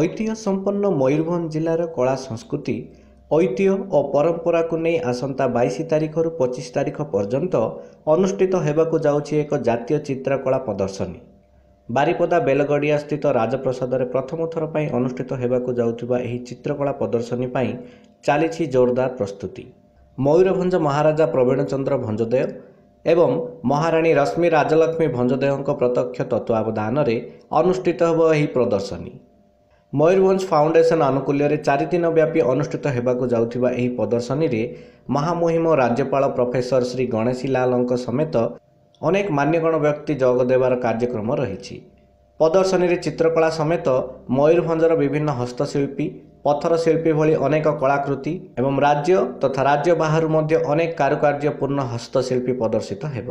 ଐତିହ୍ୟ ସମ୍ପନ୍ନ ମୟୂରଭଞ୍ଜ ଜିଲ୍ଲାର କଳା ସଂସ୍କୃତି ଐତିହ୍ୟ ଓ ପରମ୍ପରାକୁ ନେଇ ଆସନ୍ତା ବାଇଶ ତାରିଖରୁ ପଚିଶ ତାରିଖ ପର୍ଯ୍ୟନ୍ତ ଅନୁଷ୍ଠିତ ହେବାକୁ ଯାଉଛି ଏକ ଜାତୀୟ ଚିତ୍ରକଳା ପ୍ରଦର୍ଶନୀ। ବାରିପଦା ବେଲଗଡ଼ିଆ ସ୍ଥିତ ରାଜପ୍ରସାଦରେ ପ୍ରଥମ ଥର ପାଇଁ ଅନୁଷ୍ଠିତ ହେବାକୁ ଯାଉଥିବା ଏହି ଚିତ୍ରକଳା ପ୍ରଦର୍ଶନୀ ପାଇଁ ଚାଲିଛି ଜୋରଦାର ପ୍ରସ୍ତୁତି। ମୟୂରଭଞ୍ଜ ମହାରାଜା ପ୍ରବୀଣଚନ୍ଦ୍ର ଭଞ୍ଜଦେଓ ଏବଂ ମହାରାଣୀ ରଶ୍ମି ରାଜଲକ୍ଷ୍ମୀ ଭଞ୍ଜଦେଓଙ୍କ ପ୍ରତ୍ୟକ୍ଷ ତତ୍ତ୍ୱାବଧାନରେ ଅନୁଷ୍ଠିତ ହେବ ଏହି ପ୍ରଦର୍ଶନୀ। ମୟୂରଭଞ୍ଜ ଫାଉଣ୍ଡେସନ ଆନୁକୂଲ୍ୟରେ ଚାରିଦିନ ବ୍ୟାପୀ ଅନୁଷ୍ଠିତ ହେବାକୁ ଯାଉଥିବା ଏହି ପ୍ରଦର୍ଶନୀରେ ମହାମହିମ ରାଜ୍ୟପାଳ ପ୍ରଫେସର ଶ୍ରୀ ଗଣେଶୀ ଲାଲଙ୍କ ସମେତ ଅନେକ ମାନ୍ୟଗଣ୍ୟ ବ୍ୟକ୍ତି ଯୋଗ ଦେବାର କାର୍ଯ୍ୟକ୍ରମ ରହିଛି। ପ୍ରଦର୍ଶନୀରେ ଚିତ୍ରକଳା ସମେତ ମୟୂରଭଞ୍ଜର ବିଭିନ୍ନ ହସ୍ତଶିଳ୍ପୀ ପଥର ଶିଳ୍ପୀ ଭଳି ଅନେକ କଳାକୃତି ଏବଂ ରାଜ୍ୟ ତଥା ରାଜ୍ୟ ବାହାରୁ ମଧ୍ୟ ଅନେକ କାରୁକାର୍ଯ୍ୟପୂର୍ଣ୍ଣ ହସ୍ତଶିଳ୍ପୀ ପ୍ରଦର୍ଶିତ ହେବ।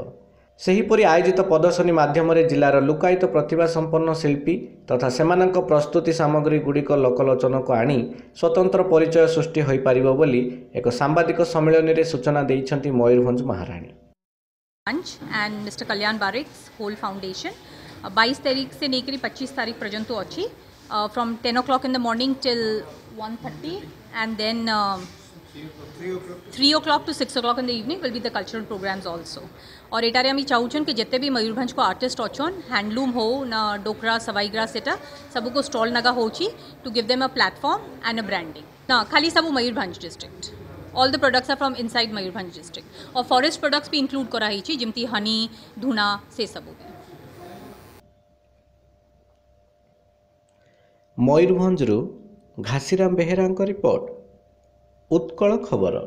ସେହିପରି ଆୟୋଜିତ ପ୍ରଦର୍ଶନୀ ମାଧ୍ୟମରେ ଜିଲ୍ଲାର ଲୁକାୟିତ ପ୍ରତିଭା ସମ୍ପନ୍ନ ଶିଳ୍ପୀ ତଥା ସେମାନଙ୍କ ପ୍ରସ୍ତୁତି ସାମଗ୍ରୀ ଗୁଡ଼ିକ ଲୋକଲୋଚନକୁ ଆଣି ସ୍ୱତନ୍ତ୍ର ପରିଚୟ ସୃଷ୍ଟି ହୋଇପାରିବ ବୋଲି ଏକ ସାମ୍ବାଦିକ ସମ୍ମିଳନୀରେ ସୂଚନା ଦେଇଛନ୍ତି ମୟୂରଭଞ୍ଜ ମହାରାଣୀ punch and mister Kalyan बारिक्स whole foundation बाईस तारीख से लेकर पच्चीस तारीख पर्यंत अच्छी from ten o'clock in the morning till one thirty and three o'clock to six o'clock in the evening will be the cultural programmes also और एटारे अभी चाहूँ कि जितने भी मयूरभ को आर्टिस्ट अच्छन हैंडलूम हो, ना डोकरा, सवाईग्रा, सेटा, सबू को स्टॉल नगा हो to give them a platform and a branding ना, खाली सब Mayurbhanj district all the products are from inside Mayurbhanj district और फॉरेस्ट प्रोडक्ट्स भी इंक्लूड कराई जमी हनी, धूना, से सब मयूरभ रू घासीराम बेहेरा रिपोर्ट ଉତ୍କଳ ଖବର।